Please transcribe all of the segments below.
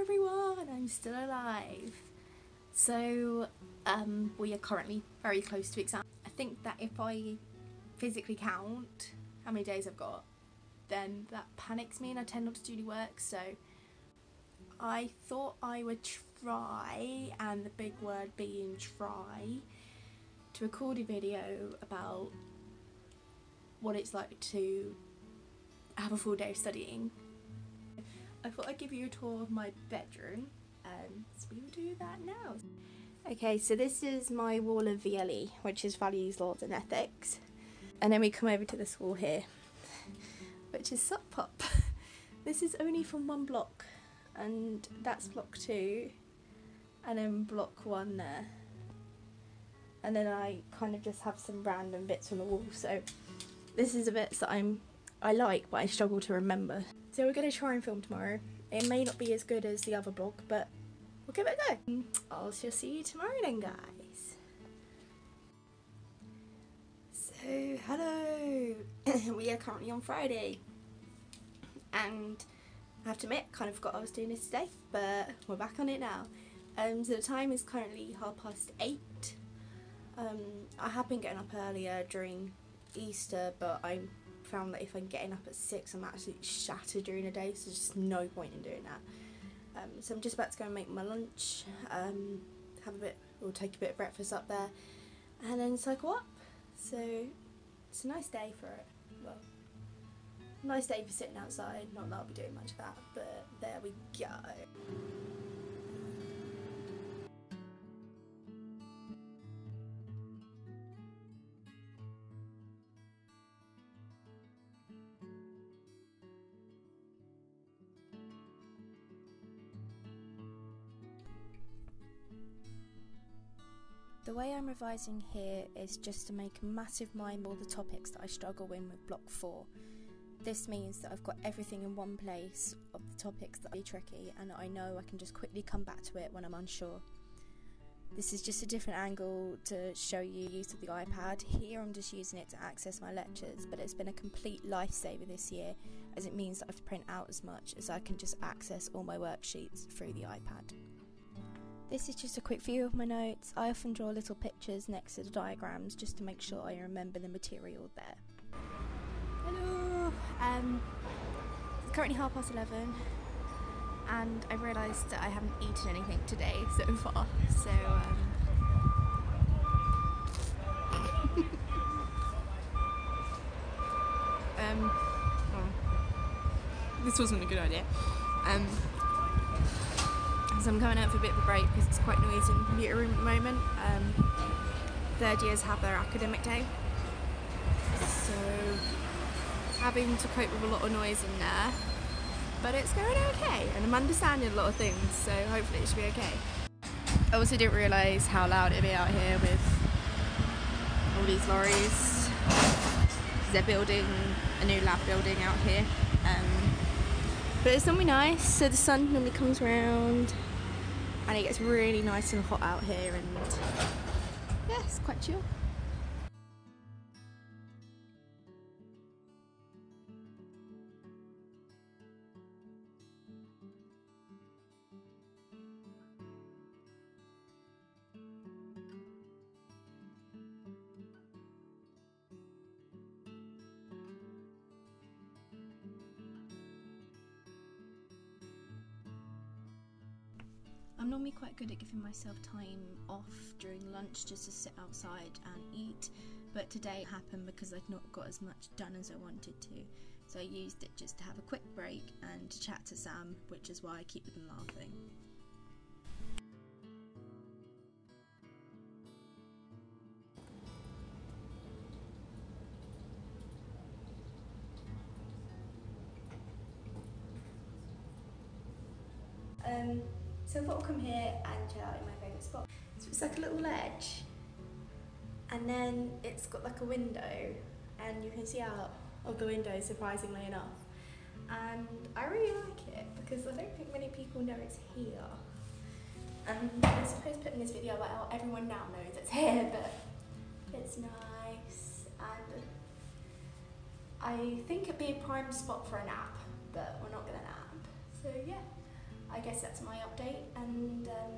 everyone, I'm still alive. So, um, we are currently very close to exam. I think that if I physically count how many days I've got, then that panics me and I tend not to do any work. So, I thought I would try, and the big word being try, to record a video about what it's like to have a full day of studying. I thought I'd give you a tour of my bedroom, and so we will do that now. Okay, so this is my wall of VLE, which is Values, Laws and Ethics. And then we come over to this wall here, which is Sup Pop. this is only from one block, and that's block two, and then block one there. And then I kind of just have some random bits on the wall, so this is the bits that I'm I like, but I struggle to remember. So we're going to try and film tomorrow. It may not be as good as the other blog, but we'll give it a go. I'll see you tomorrow then, guys. So, hello. we are currently on Friday. And I have to admit, kind of forgot I was doing this today, but we're back on it now. Um, so the time is currently half past eight. Um, I have been getting up earlier during Easter, but I found that if I'm getting up at six, I'm absolutely shattered during the day, so there's just no point in doing that. Um, so I'm just about to go and make my lunch, um, have a bit, or take a bit of breakfast up there, and then cycle up. So it's a nice day for it. Well, nice day for sitting outside. Not that I'll be doing much of that, but there we go. The way I'm revising here is just to make a massive mind all the topics that I struggle with with block 4. This means that I've got everything in one place of the topics that are tricky and I know I can just quickly come back to it when I'm unsure. This is just a different angle to show you use of the iPad. Here I'm just using it to access my lectures, but it's been a complete lifesaver this year as it means that I have to print out as much as I can just access all my worksheets through the iPad. This is just a quick view of my notes. I often draw little pictures next to the diagrams just to make sure I remember the material there. Hello! Um, it's currently half past 11 and I realised that I haven't eaten anything today so far, so um, um oh, this wasn't a good idea. Um, so I'm coming out for a bit of a break because it's quite noisy in the computer room at the moment. Um, third years have their academic day. So having to cope with a lot of noise in there. But it's going okay and I'm understanding a lot of things so hopefully it should be okay. I also didn't realise how loud it'd be out here with all these lorries. They're building a new lab building out here. But it's normally nice, so the sun normally comes around and it gets really nice and hot out here and yeah, it's quite chill. I'm normally quite good at giving myself time off during lunch just to sit outside and eat, but today it happened because I'd not got as much done as I wanted to. So I used it just to have a quick break and to chat to Sam, which is why I keep them laughing. Um, so I thought I'll come here and chill out in my favourite spot. So it's like a little ledge and then it's got like a window and you can see out of the window surprisingly enough. And I really like it because I don't think many people know it's here. And I suppose putting this video out, everyone now knows it's here, but it's nice and I think it'd be a prime spot for a nap, but we're not gonna nap. So yeah. I guess that's my update, and um,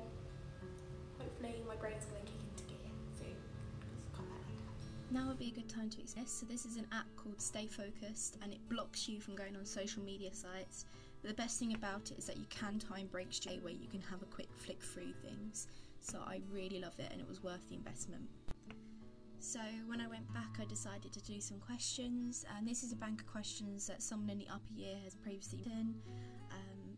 hopefully my brain's going to kick into gear soon. Now would be a good time to explain. So this is an app called Stay Focused, and it blocks you from going on social media sites. But the best thing about it is that you can time break straight where you can have a quick flick through things. So I really love it, and it was worth the investment. So when I went back, I decided to do some questions, and this is a bank of questions that someone in the upper year has previously done.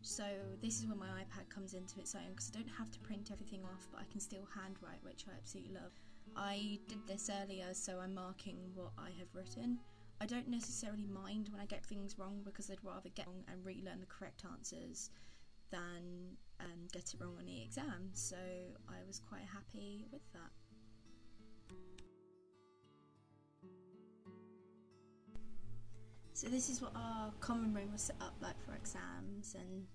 So this is where my iPad comes into its own because I don't have to print everything off, but I can still handwrite, which I absolutely love. I did this earlier, so I'm marking what I have written. I don't necessarily mind when I get things wrong because I'd rather get wrong and relearn the correct answers than um, get it wrong on the exam. So I was quite happy with that. So this is what our common room was set up like for exams and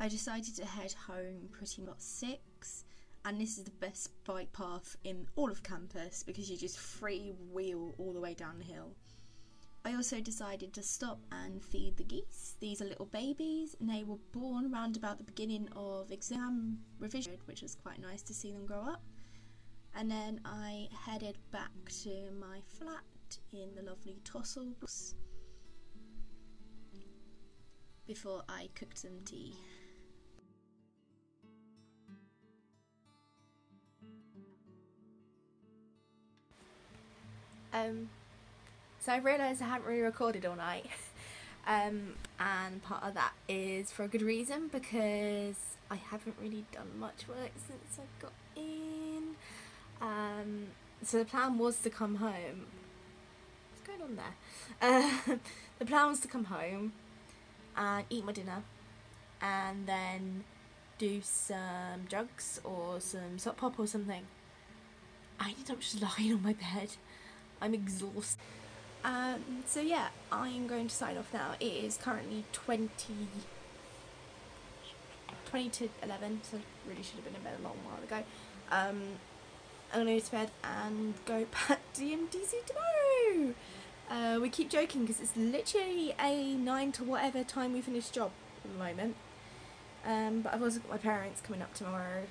I decided to head home pretty much six and this is the best bike path in all of campus because you just free wheel all the way down the hill. I also decided to stop and feed the geese. These are little babies and they were born around about the beginning of exam revision which was quite nice to see them grow up. And then I headed back to my flat in the lovely Tocil before I cooked some tea. Um, so I've realised I haven't really recorded all night. um, and part of that is for a good reason because I haven't really done much work since I got in. Um, so the plan was to come home. What's going on there? Uh, the plan was to come home and eat my dinner and then do some drugs or some sock pop or something. I ended up just lying on my bed. I'm exhausted. Um, so yeah, I'm going to sign off now. It is currently 20, 20 to 11, so really should have been in bed a long while ago. Um, I'm going to go to bed and go back to MTC tomorrow. Uh, we keep joking because it's literally a 9 to whatever time we finish job at the moment. Um, but I've also got my parents coming up tomorrow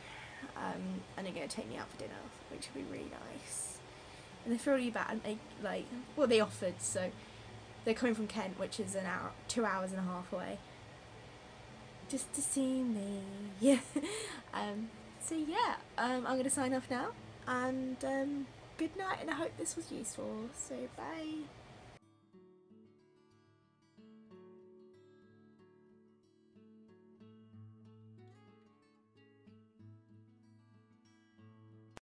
um, and they're going to take me out for dinner, which will be really nice. And they feel really bad. They like well, they offered, so they're coming from Kent, which is an hour, two hours and a half away, just to see me. Yeah. um, so yeah, um, I'm going to sign off now, and um, good night, and I hope this was useful. So bye.